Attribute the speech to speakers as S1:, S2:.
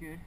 S1: good.